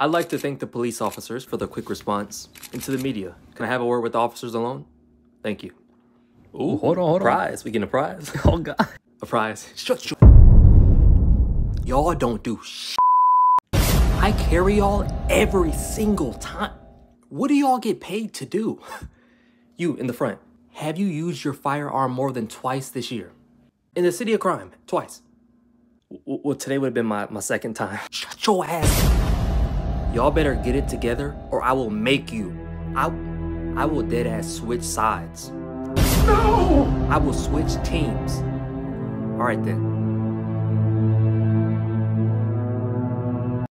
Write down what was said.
I'd like to thank the police officers for their quick response, and to the media. Can I have a word with the officers alone? Thank you. Ooh, hold on, hold on. prize. We getting a prize? Oh God. A prize. Shut shut. Y'all don't do sh. I carry y'all every single time. What do y'all get paid to do? You in the front. Have you used your firearm more than twice this year? In the city of crime, twice. W- well, today would have been my, my second time. Shut your ass. Y'all better get it together or I will make you. I, I will dead ass switch sides. No! I will switch teams. All right then.